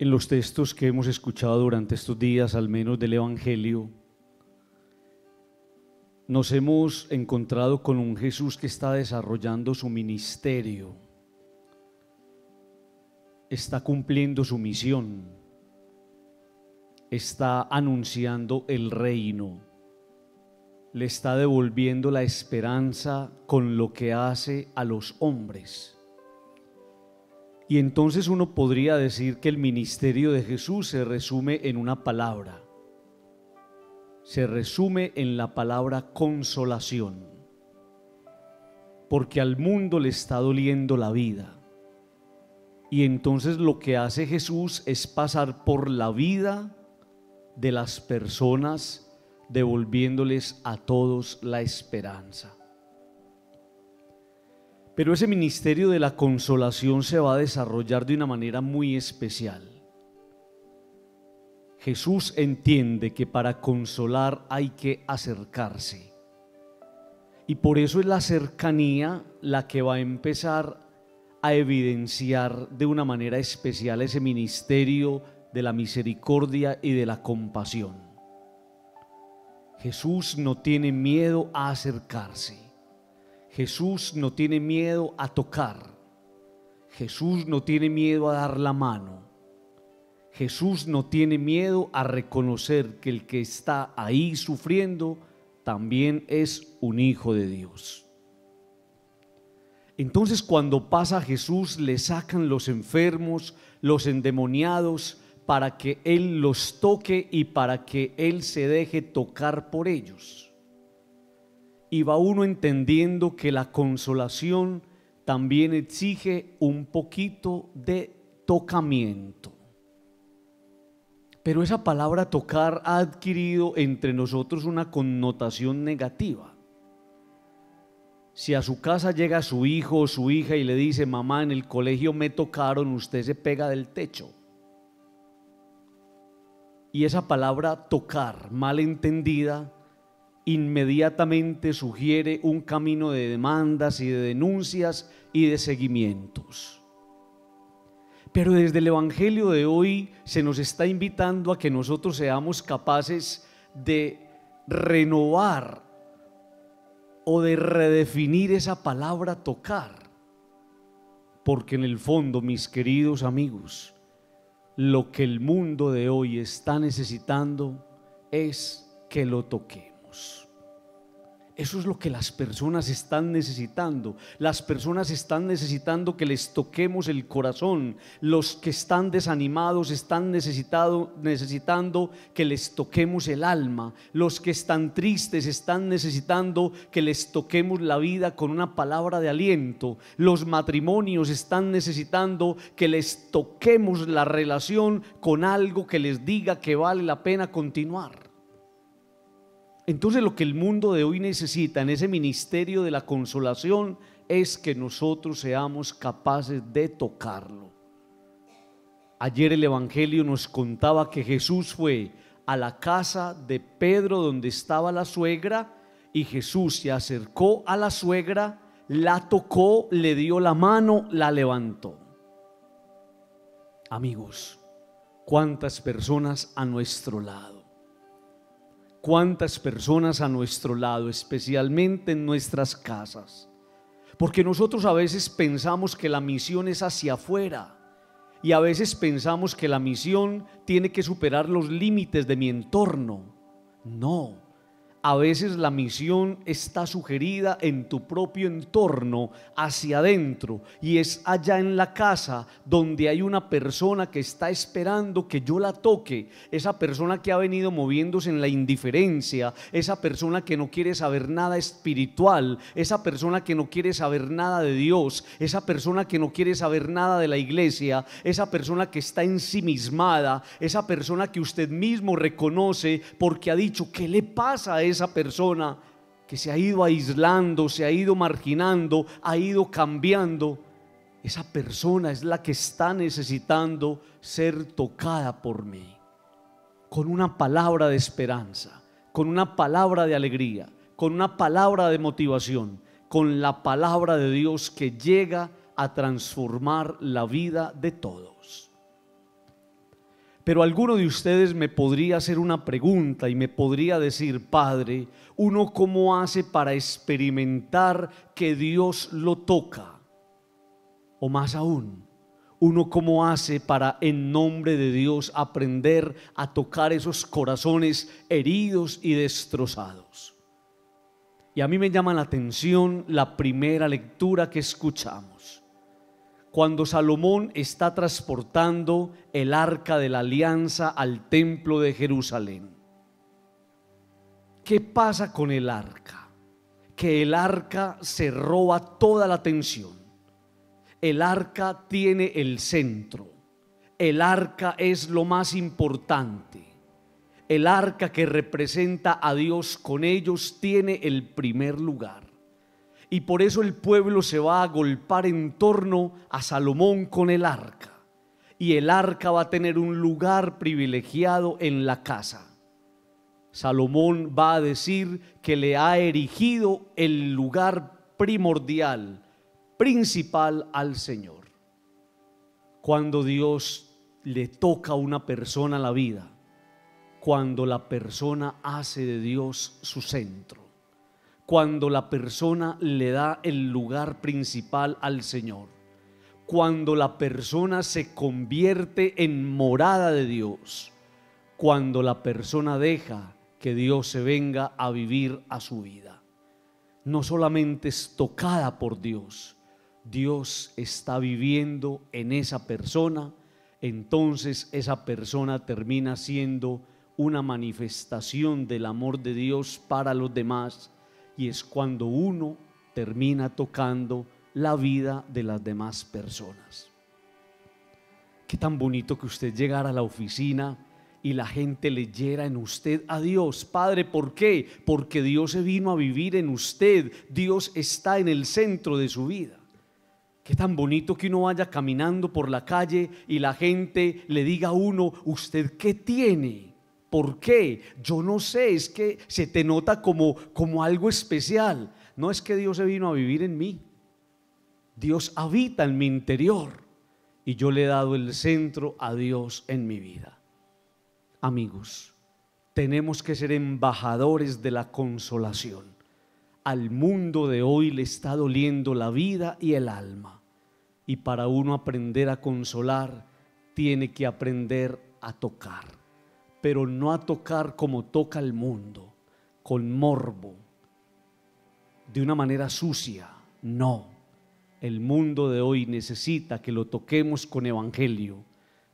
En los textos que hemos escuchado durante estos días, al menos del Evangelio, nos hemos encontrado con un Jesús que está desarrollando su ministerio, está cumpliendo su misión, está anunciando el reino, le está devolviendo la esperanza con lo que hace a los hombres. Y entonces uno podría decir que el ministerio de Jesús se resume en una palabra. Se resume en la palabra consolación. Porque al mundo le está doliendo la vida. Y entonces lo que hace Jesús es pasar por la vida de las personas devolviéndoles a todos la esperanza. Pero ese ministerio de la consolación se va a desarrollar de una manera muy especial. Jesús entiende que para consolar hay que acercarse. Y por eso es la cercanía la que va a empezar a evidenciar de una manera especial ese ministerio de la misericordia y de la compasión. Jesús no tiene miedo a acercarse. Jesús no tiene miedo a tocar. Jesús no tiene miedo a dar la mano. Jesús no tiene miedo a reconocer que el que está ahí sufriendo también es un hijo de Dios. Entonces cuando pasa Jesús le sacan los enfermos, los endemoniados, para que Él los toque y para que Él se deje tocar por ellos y va uno entendiendo que la consolación también exige un poquito de tocamiento. Pero esa palabra tocar ha adquirido entre nosotros una connotación negativa. Si a su casa llega su hijo o su hija y le dice, mamá, en el colegio me tocaron, usted se pega del techo. Y esa palabra tocar, mal entendida, inmediatamente sugiere un camino de demandas y de denuncias y de seguimientos. Pero desde el Evangelio de hoy se nos está invitando a que nosotros seamos capaces de renovar o de redefinir esa palabra tocar. Porque en el fondo, mis queridos amigos, lo que el mundo de hoy está necesitando es que lo toque. Eso es lo que las personas están necesitando. Las personas están necesitando que les toquemos el corazón. Los que están desanimados están necesitando que les toquemos el alma. Los que están tristes están necesitando que les toquemos la vida con una palabra de aliento. Los matrimonios están necesitando que les toquemos la relación con algo que les diga que vale la pena continuar. Entonces lo que el mundo de hoy necesita en ese ministerio de la consolación es que nosotros seamos capaces de tocarlo. Ayer el Evangelio nos contaba que Jesús fue a la casa de Pedro donde estaba la suegra y Jesús se acercó a la suegra, la tocó, le dio la mano, la levantó. Amigos, cuántas personas a nuestro lado cuántas personas a nuestro lado, especialmente en nuestras casas. Porque nosotros a veces pensamos que la misión es hacia afuera y a veces pensamos que la misión tiene que superar los límites de mi entorno. No, a veces la misión está sugerida en tu propio entorno, hacia adentro, y es allá en la casa donde hay una persona que está esperando que yo la toque, esa persona que ha venido moviéndose en la indiferencia, esa persona que no quiere saber nada espiritual, esa persona que no quiere saber nada de Dios, esa persona que no quiere saber nada de la iglesia, esa persona que está ensimismada, esa persona que usted mismo reconoce porque ha dicho, ¿qué le pasa a esa persona que se ha ido aislando, se ha ido marginando, ha ido cambiando, esa persona es la que está necesitando ser tocada por mí. Con una palabra de esperanza, con una palabra de alegría, con una palabra de motivación, con la palabra de Dios que llega a transformar la vida de todos. Pero alguno de ustedes me podría hacer una pregunta y me podría decir, Padre, ¿uno cómo hace para experimentar que Dios lo toca? O más aún, ¿uno cómo hace para en nombre de Dios aprender a tocar esos corazones heridos y destrozados? Y a mí me llama la atención la primera lectura que escuchamos cuando Salomón está transportando el arca de la alianza al templo de Jerusalén. ¿Qué pasa con el arca? Que el arca se roba toda la atención. El arca tiene el centro. El arca es lo más importante. El arca que representa a Dios con ellos tiene el primer lugar. Y por eso el pueblo se va a golpar en torno a Salomón con el arca. Y el arca va a tener un lugar privilegiado en la casa. Salomón va a decir que le ha erigido el lugar primordial, principal al Señor. Cuando Dios le toca a una persona la vida, cuando la persona hace de Dios su centro cuando la persona le da el lugar principal al Señor, cuando la persona se convierte en morada de Dios, cuando la persona deja que Dios se venga a vivir a su vida. No solamente es tocada por Dios, Dios está viviendo en esa persona, entonces esa persona termina siendo una manifestación del amor de Dios para los demás y es cuando uno termina tocando la vida de las demás personas. Qué tan bonito que usted llegara a la oficina y la gente leyera en usted a Dios. Padre, ¿por qué? Porque Dios se vino a vivir en usted. Dios está en el centro de su vida. Qué tan bonito que uno vaya caminando por la calle y la gente le diga a uno, ¿usted qué tiene? ¿Por qué? Yo no sé, es que se te nota como, como algo especial. No es que Dios se vino a vivir en mí. Dios habita en mi interior y yo le he dado el centro a Dios en mi vida. Amigos, tenemos que ser embajadores de la consolación. Al mundo de hoy le está doliendo la vida y el alma. Y para uno aprender a consolar, tiene que aprender a tocar pero no a tocar como toca el mundo, con morbo, de una manera sucia. No, el mundo de hoy necesita que lo toquemos con evangelio,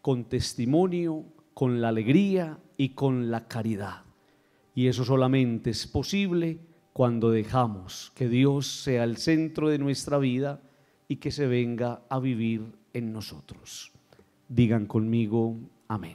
con testimonio, con la alegría y con la caridad. Y eso solamente es posible cuando dejamos que Dios sea el centro de nuestra vida y que se venga a vivir en nosotros. Digan conmigo, amén.